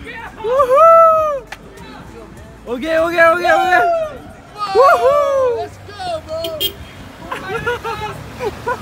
Woohoo! Okay, okay, okay, okay. Woohoo! Let's go, bro.